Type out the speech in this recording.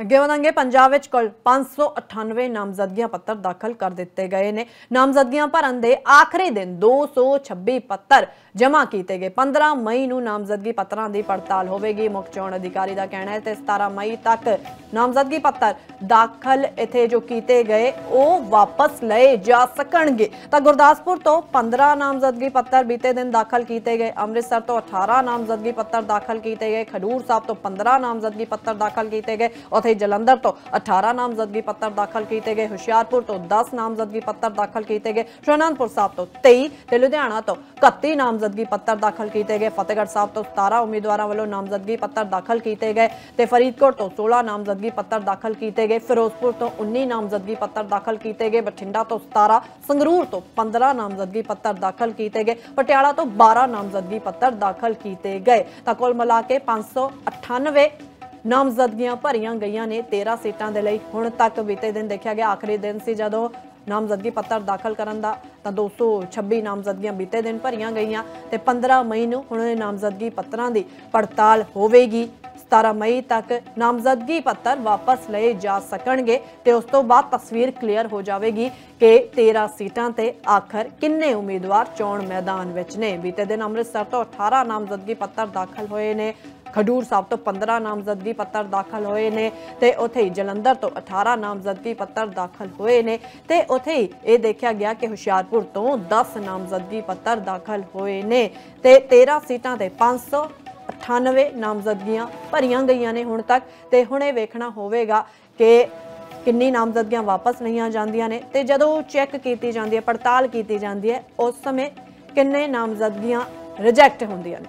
ਅੱਗੇ ਵਧਾਂਗੇ। ਪੰਜਾਬ ਵਿੱਚ ਕੁੱਲ 598 ਨਾਮਜ਼ਦਗੀਆਂ ਪੱਤਰ ਦਾਖਲ ਕਰ ਦਿੱਤੇ ਗਏ ਨੇ। ਨਾਮਜ਼ਦਗੀਆਂ ਭਰਨ ਦੇ ਆਖਰੀ ਦਿਨ 226 ਪੱਤਰ ਜਮ੍ਹਾਂ ਕੀਤੇ ਗਏ। 15 ਮਈ ਨੂੰ ਨਾਮਜ਼ਦਗੀ ਪੱਤਰਾਂ ਦੀ ਪੜਤਾਲ ਹੋਵੇਗੀ। ਮੁੱਖ ਚੋਣ ਅਧਿਕਾਰੀ ਦਾ ਕਹਿਣਾ ਹੈ ਤੇ 17 ਮਈ ਤੱਕ ਨਾਮਜ਼ਦਗੀ ਪੱਤਰ ਦਾਖਲ ਇਥੇ ਜੋ ਕੀਤੇ ਗਏ, ਉਹ ਵਾਪਸ ਲਏ ਜਾ ਸਕਣਗੇ। ਤਾਂ ਗੁਰਦਾਸਪੁਰ ਤੋਂ 15 ਨਾਮਜ਼ਦਗੀ ਪੱਤਰ ਬੀਤੇ ਦਿਨ ਦਾਖਲ ਕੀਤੇ ਗਏ। ਅੰਮ੍ਰਿਤਸਰ ਤੋਂ 18 ਨਾਮਜ਼ਦਗੀ ਪੱਤਰ ਦਾਖਲ ਕੀਤੇ ਗਏ। ਖਡੂਰ ਸਾਹਿਬ ਤੋਂ 15 ਨਾਮਜ਼ਦਗੀ ਪੱਤਰ ਦਾਖਲ ਕੀਤੇ ਗਏ। ਉਥੇ ਜਲੰਧਰ ਤੋਂ 18 ਨਾਮਜ਼ਦਗੀ ਪੱਤਰ ਦਾਖਲ ਕੀਤੇ ਗਏ, ਹੁਸ਼ਿਆਰਪੁਰ ਤੋਂ 10 ਨਾਮਜ਼ਦਗੀ ਪੱਤਰ ਦਾਖਲ ਕੀਤੇ ਗਏ ਸ਼੍ਰੀਨੰਦਪੁਰ ਸਾਹਿਬ ਤੋਂ 23 ਤੇ ਲੁਧਿਆਣਾ ਤੋਂ 31 ਨਾਮਜ਼ਦਗੀ ਪੱਤਰ ਦਾਖਲ ਕੀਤੇ ਗਏ, ਫਤਿਹਗੜ੍ਹ ਸਾਹਿਬ ਤੋਂ 17 ਉਮੀਦਵਾਰਾਂ ਵੱਲੋਂ ਨਾਮਜ਼ਦਗੀ ਪੱਤਰ ਦਾਖਲ ਕੀਤੇ ਗਏ ਤੇ ਫਰੀਦਕੋਟ ਤੋਂ 16 ਨਾਮਜ਼ਦਗੀ ਪੱਤਰ ਦਾਖਲ ਕੀਤੇ ਗਏ, ਫਿਰੋਜ਼ਪੁਰ ਤੋਂ 19 ਨਾਮਜ਼ਦਗੀ ਪੱਤਰ ਦਾਖਲ ਕੀਤੇ ਗਏ, ਬਠਿੰਡਾ ਤੋਂ 17 ਸੰਗਰੂਰ ਤੋਂ 15 ਨਾਮਜ਼ਦਗੀ ਪੱਤਰ ਦਾਖਲ ਕੀਤੇ ਗਏ, ਪਟਿਆਲਾ ਤੋਂ 12 ਨਾਮਜ਼ਦਗੀ ਪੱਤਰ ਦਾਖਲ ਕੀਤੇ ਗਏ। ਤਾਂ ਕੁੱਲ ਮਿਲਾ ਕੇ 598 ਨਾਮਜ਼ਦਗੀਆਂ ਭਰੀਆਂ ਗਈਆਂ ਨੇ 13 ਸੀਟਾਂ ਦੇ ਲਈ ਹੁਣ ਤੱਕ ਬੀਤੇ ਦਿਨ ਦੇਖਿਆ ਗਿਆ ਆਖਰੀ ਦਿਨ ਸੀ ਜਦੋਂ ਨਾਮਜ਼ਦਗੀ ਪੱਤਰ ਦਾਖਲ ਕਰਨ ਦਾ, ਤਾਂ 226 ਨਾਮਜ਼ਦਗੀਆਂ ਬੀਤੇ ਦਿਨ ਭਰੀਆਂ ਗਈਆਂ ਤੇ 15 ਮਈ ਨੂੰ ਹੁਣ ਇਹ ਨਾਮਜ਼ਦਗੀ ਪੱਤਰਾਂ ਦੀ ਪੜਤਾਲ ਹੋਵੇਗੀ। 17 ਮਈ ਤੱਕ ਨਾਮਜ਼ਦਗੀ ਪੱਤਰ ਵਾਪਸ ਲਏ ਜਾ ਸਕਣਗੇ ਤੇ ਉਸ ਤੋਂ ਬਾਅਦ ਤਸਵੀਰ ਕਲੀਅਰ ਹੋ ਜਾਵੇਗੀ ਕਿ 13 ਸੀਟਾਂ ਤੇ ਆਖਰ ਕਿੰਨੇ ਉਮੀਦਵਾਰ ਚੋਣ ਮੈਦਾਨ ਵਿੱਚ ਨੇ। ਬੀਤੇ ਦਿਨ ਅੰਮ੍ਰਿਤਸਰ ਤੋਂ 18 ਨਾਮਜ਼ਦਗੀ ਪੱਤਰ ਦਾਖਲ ਹੋਏ ਨੇ। ਖਡੂਰ ਸਾਹਿਬ ਤੋਂ 15 ਨਾਮਜ਼ਦਗੀ ਪੱਤਰ ਦਾਖਲ ਹੋਏ ਨੇ ਤੇ ਉੱਥੇ ਹੀ ਜਲੰਧਰ ਤੋਂ 18 ਨਾਮਜ਼ਦਗੀ ਪੱਤਰ ਦਾਖਲ ਹੋਏ ਨੇ ਤੇ ਉੱਥੇ ਹੀ ਇਹ ਦੇਖਿਆ ਗਿਆ ਕਿ ਹੁਸ਼ਿਆਰਪੁਰ ਤੋਂ 10 ਨਾਮਜ਼ਦਗੀ ਪੱਤਰ ਦਾਖਲ ਹੋਏ ਨੇ ਤੇ 13 ਸੀਟਾਂ ਤੇ 598 ਨਾਮਜ਼ਦਗੀਆਂ ਭਰੀਆਂ ਗਈਆਂ ਨੇ ਹੁਣ ਤੱਕ ਤੇ ਹੁਣ ਇਹ ਵੇਖਣਾ ਹੋਵੇਗਾ ਕਿ ਕਿੰਨੀ ਨਾਮਜ਼ਦਗੀਆਂ ਵਾਪਸ ਲਈਆਂ ਜਾਂਦੀਆਂ ਨੇ ਤੇ ਜਦੋਂ ਚੈੱਕ ਕੀਤੀ ਜਾਂਦੀ ਹੈ, ਪੜਤਾਲ ਕੀਤੀ ਜਾਂਦੀ ਹੈ, ਉਸ ਸਮੇਂ ਕਿੰਨੇ ਨਾਮਜ਼ਦਗੀਆਂ ਰਿਜੈਕਟ ਹੁੰਦੀਆਂ ਨੇ।